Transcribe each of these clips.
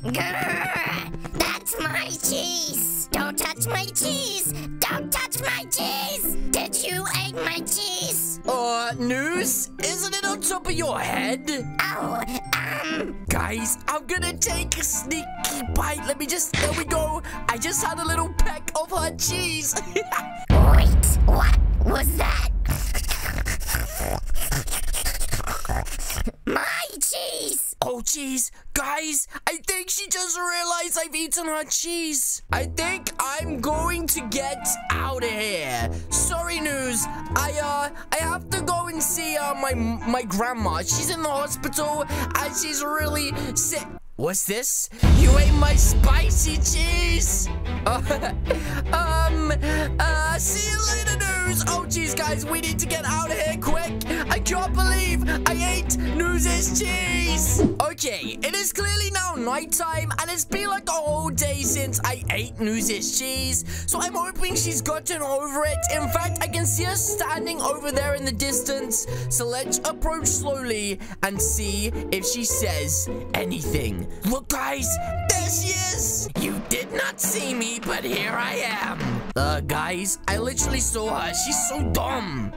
Grr, that's my cheese. Don't touch my cheese. Don't touch my cheese. Did you eat my cheese? Uh, Noose, Isn't it on top of your head? Oh, um, Guys, I'm gonna take a sneaky bite. Let me just, there we go. I just had a little peck of her cheese. wait, what was that? My cheese! Guys, I think she just realized I've eaten her cheese. I think I'm going to get out of here. Sorry, News. I, uh, I have to go and see, uh, my, my grandma. She's in the hospital and she's really sick. What's this? You ate my spicy cheese! Uh, um, uh, see you later, News! Oh, jeez, guys, we need to get out of here quick! I can't believe I ate News's cheese! Okay, it is clearly now nighttime, and it's been like a whole day since I ate News's cheese, so I'm hoping she's gotten over it. In fact, I can see her standing over there in the distance, so let's approach slowly and see if she says anything. Look, guys, there she is! You did not see me, but here I am. Uh, guys, I literally saw her. She's so dumb.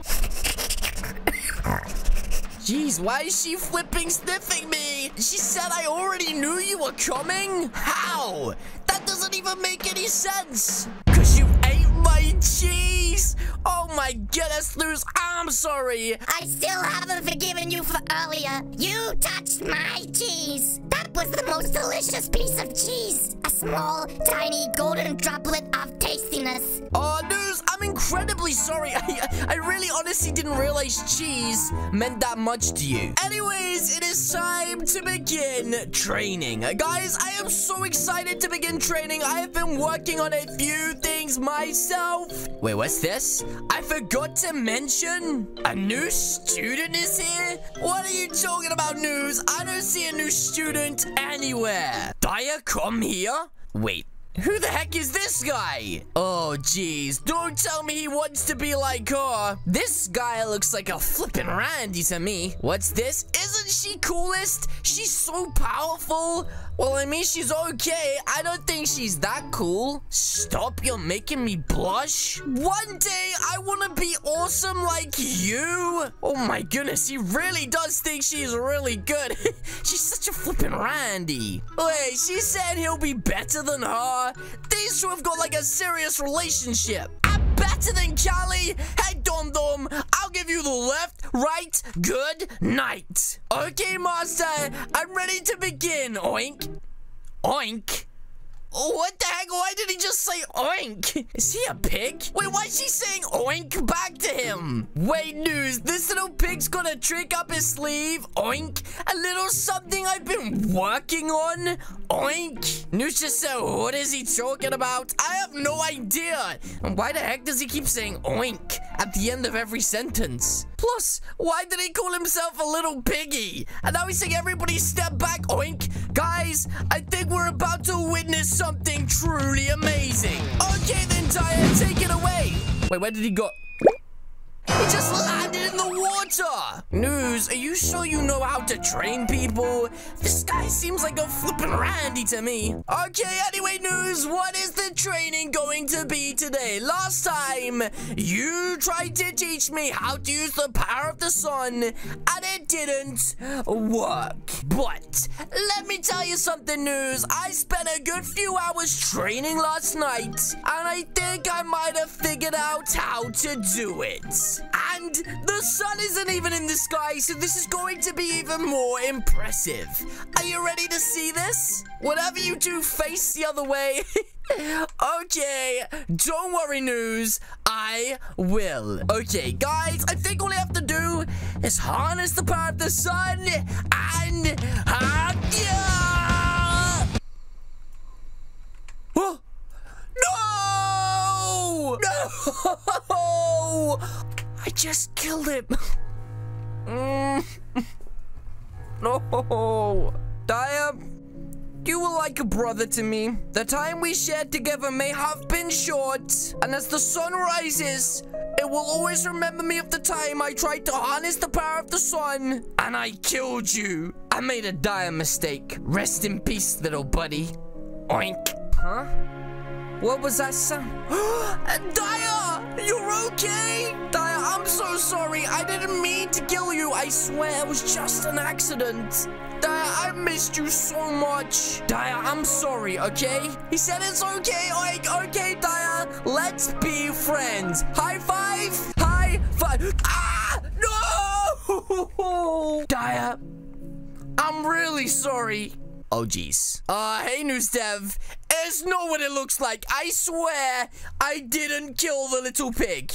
Jeez, why is she flipping sniffing me? She said I already knew you were coming? How? That doesn't even make any sense. Cause you ate my cheese. Oh my goodness, Luz, I'm sorry. I still haven't forgiven you for earlier. You touched my cheese. That was the most delicious piece of cheese. A small, tiny golden droplet of tastiness. Oh, News, I'm incredibly sorry. I, I really honestly didn't realize cheese meant that much to you. Anyways, it is time to begin training. Uh, Guys, I am so excited to begin training. I have been working on a few things myself. Wait, what's this? I forgot to mention a new student is here. What are you talking about, News? I don't see a new student anywhere. Daya, come here. Wait, who the heck is this guy? Oh, jeez. Don't tell me he wants to be like her. This guy looks like a flippin' Randy to me. What's this? Isn't she coolest? She's so powerful. Well, I mean, she's okay. I don't think she's that cool. Stop, you're making me blush. One day, I want to be awesome like you. Oh my goodness, he really does think she's really good. she's such a flippin' Randy. Wait, she said he'll be better than her. These two have got like a serious relationship. I'm better than Callie. Hey, Dom Dom, give you the left, right, good night. Okay, Master, I'm ready to begin. Oink. Oink. What the heck? Why did he just say oink? Is he a pig? Wait, why is she saying oink back to him? Wait, news. This little pig's got a trick up his sleeve. Oink. A little something I've been working on. Oink. News just said, what is he talking about? I have no idea. And why the heck does he keep saying oink at the end of every sentence? Plus, why did he call himself a little piggy? And now he's saying everybody step back, oink. Guys, I think we're about to witness something truly amazing. Okay then, Tyre, take it away. Wait, where did he go? He just landed! Are you sure you know how to train people? This guy seems like a flippin' Randy to me. Okay, anyway, News, what is the training going to be today? Last time, you tried to teach me how to use the power of the sun, and it didn't work. But, let me tell you something, News. I spent a good few hours training last night, and I think I might have figured out how to do it. And the sun isn't even in the sky, so this is going to be even more impressive. Are you ready to see this? Whatever you do, face the other way. okay, don't worry, News. I will. Okay, guys, I think all you have to do is harness the power of the sun and... Oh! No! No! I just killed him. No. Daya, you were like a brother to me. The time we shared together may have been short, and as the sun rises, it will always remember me of the time I tried to harness the power of the sun and I killed you. I made a dire mistake. Rest in peace, little buddy. Oink. Huh? What was that sound? Daya, you're okay? Daya, I'm so sorry. I didn't mean to kill you. I swear it was just an accident. Daya, I missed you so much. Daya, I'm sorry, okay? He said it's okay. Like, okay, Daya, let's be friends. High five. High five. Ah, no! Daya, I'm really sorry. Oh, jeez. Uh, hey, News Dev. It's not what it looks like. I swear I didn't kill the little pig.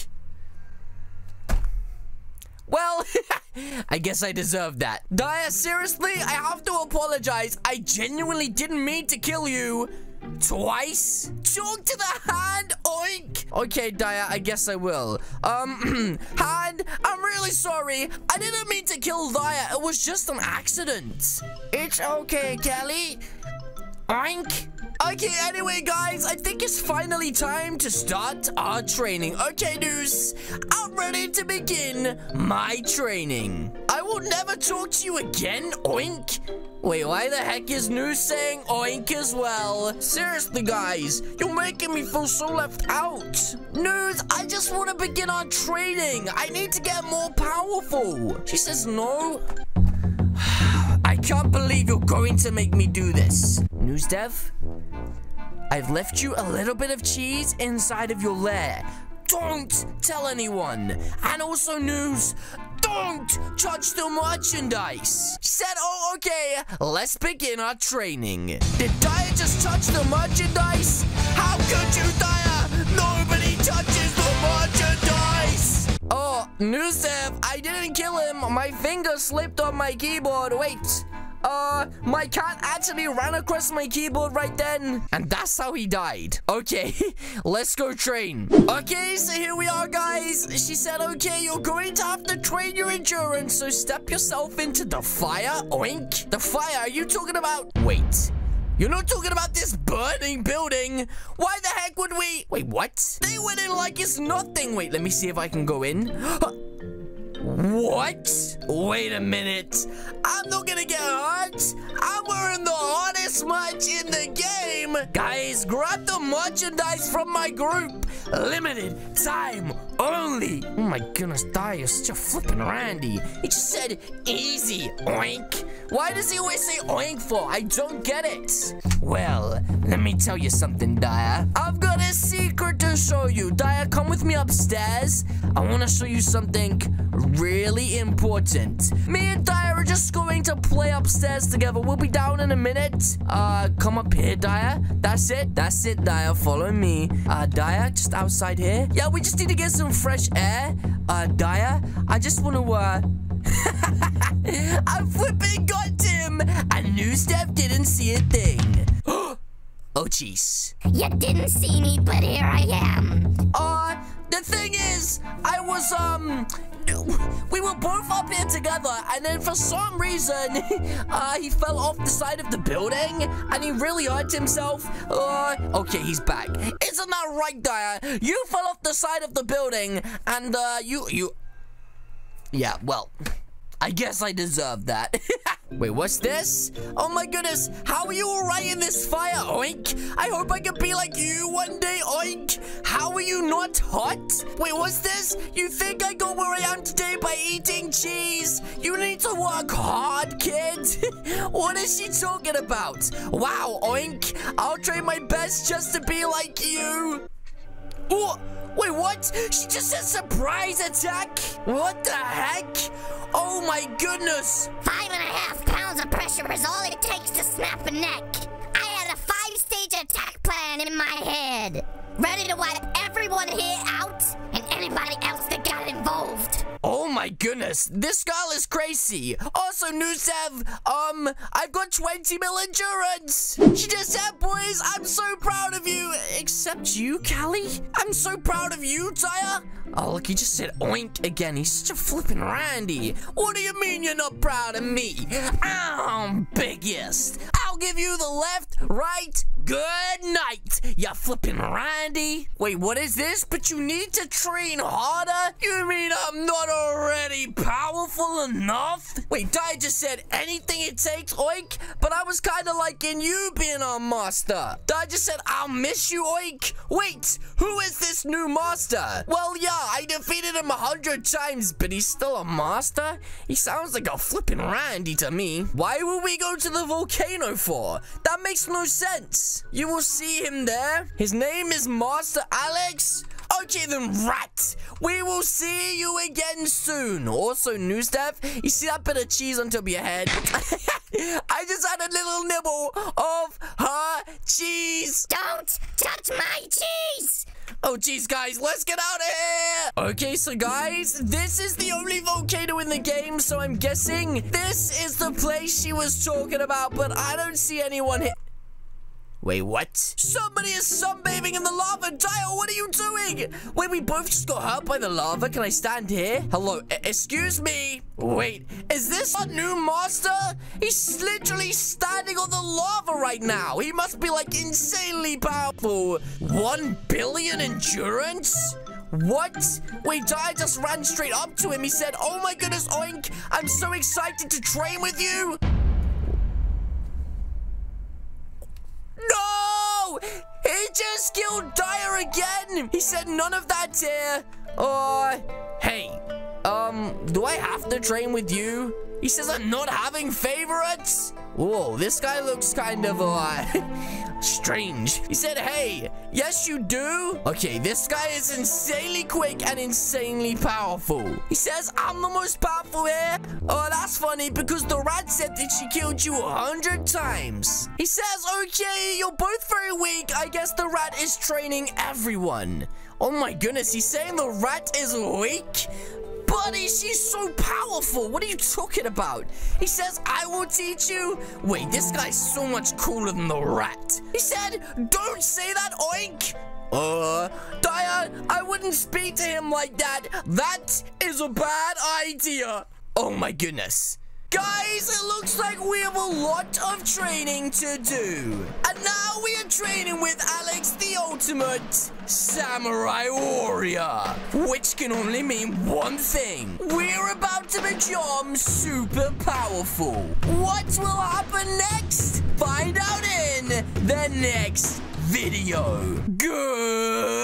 Well, I guess I deserve that. Daya, seriously, I have to apologize. I genuinely didn't mean to kill you. Twice? Talk to the hand, oink! Okay, Daya, I guess I will. Um, hand, I'm really sorry. I didn't mean to kill Daya. It was just an accident. It's okay, Kelly. Oink. Okay, anyway, guys, I think it's finally time to start our training. Okay, News, I'm ready to begin my training. I will never talk to you again, oink. Wait, why the heck is News saying oink as well? Seriously, guys, you're making me feel so left out. News, I just want to begin our training. I need to get more powerful. She says no. I can't believe you're going to make me do this. News Dev, I've left you a little bit of cheese inside of your lair. Don't tell anyone. And also news, don't touch the merchandise. Said, oh, okay, let's begin our training. Did Daya just touch the merchandise? How could you, Daya? Nobody touches the merchandise. Oh, news Dev, I didn't kill him. My finger slipped on my keyboard. Wait. Uh, my cat actually ran across my keyboard right then. And that's how he died. Okay, let's go train. Okay, so here we are, guys. She said, okay, you're going to have to train your endurance. So step yourself into the fire. Oink. The fire, are you talking about? Wait. You're not talking about this burning building. Why the heck would we? Wait, what? They went in like it's nothing. Wait, let me see if I can go in. What? Wait a minute. I'm not gonna get hurt. I'm wearing the hardest merch in the game. Guys, grab the merchandise from my group. Limited time only. Oh my goodness, Dai, you're such a flippin' Randy. He just said easy, oink. Why does he always say oink for? I don't get it. Well, let me tell you something, Daya. I've got a secret to show you. Daya, come with me upstairs. I want to show you something really important. Me and Daya are just going to play upstairs together. We'll be down in a minute. Uh, come up here, Daya. That's it. That's it, Daya. Follow me. Uh, Daya, just outside here. Yeah, we just need to get some fresh air. Uh, Daya, I just want to, uh... I flipping got him! And New Step didn't see a thing. oh, jeez. You didn't see me, but here I am. Uh, the thing is, I was, um, we were both up here together, and then for some reason, uh, he fell off the side of the building, and he really hurt himself. Uh, okay, he's back. Isn't that right, Daya? You fell off the side of the building, and, uh, you, you, yeah, well, I guess I deserve that. Wait, what's this? Oh my goodness, how are you alright in this fire, oink? I hope I can be like you one day, oink. How are you not hot? Wait, what's this? You think I got where I am today by eating cheese? You need to work hard, kid. what is she talking about? Wow, oink. I'll try my best just to be like you. Ooh. Wait, what? She just said surprise attack? What the heck? Oh my goodness! Five and a half pounds of pressure is all it takes to snap a neck. I had a five-stage attack plan in my head. Ready to wipe everyone here out my goodness, this girl is crazy. Also, Nusev, um, I've got 20 mil endurance. She just said, boys, I'm so proud of you. Except you, Callie? I'm so proud of you, Tyre. Oh, look, he just said oink again. He's such a flippin' Randy. What do you mean you're not proud of me? I'm biggest. I'll give you the left, right, good, night, you flippin' Randy. Wait, what is this? But you need to train harder? You mean I'm not already powerful enough? Wait, Di just said anything it takes, oink? But I was kind of liking you being our master. Di just said, I'll miss you, oink. Wait, who is this new master? Well, yeah, I defeated him a hundred times, but he's still a master? He sounds like a flippin' Randy to me. Why would we go to the volcano for? That makes no sense. You will see him there. His name is Master Alex. Okay then, rat. We will see you again soon. Also, new stuff. You see that bit of cheese on top of your head? I just had a little nibble of her cheese. Don't touch my cheese! Oh, jeez, guys, let's get out of here. Okay, so guys, this is the only volcano in the game, so I'm guessing this is the place she was talking about, but I don't see anyone here. Wait, what? Somebody is sunbathing in the lava. Dial, what are you doing? Wait, we both just got hurt by the lava. Can I stand here? Hello, excuse me. Wait, is this a new master? He's literally standing on the lava right now. He must be like insanely powerful. One billion endurance? What? Wait, I just ran straight up to him. He said, oh my goodness, Oink, I'm so excited to train with you. He just killed Dyer again! He said none of that's here. Uh, hey, um, do I have to train with you? He says I'm not having favorites? Whoa, this guy looks kind of, uh, strange. He said, hey, yes you do? Okay, this guy is insanely quick and insanely powerful. He says, I'm the most powerful here. Oh, that's funny because the rat said that she killed you a hundred times. He says, okay, you're both very weak. I guess the rat is training everyone. Oh my goodness, he's saying the rat is weak? Buddy, she's so powerful. What are you talking about? He says, I will teach you. Wait, this guy's so much cooler than the rat. He said, don't say that, oink. Uh, Diane, I wouldn't speak to him like that. That is a bad idea. Oh my goodness. Guys, it looks like we have a lot of training to do. And now we are training with Alex the Ultimate Samurai Warrior. Which can only mean one thing. We're about to become super powerful. What will happen next? Find out in the next video. Good.